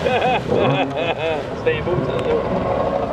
Steenvoet.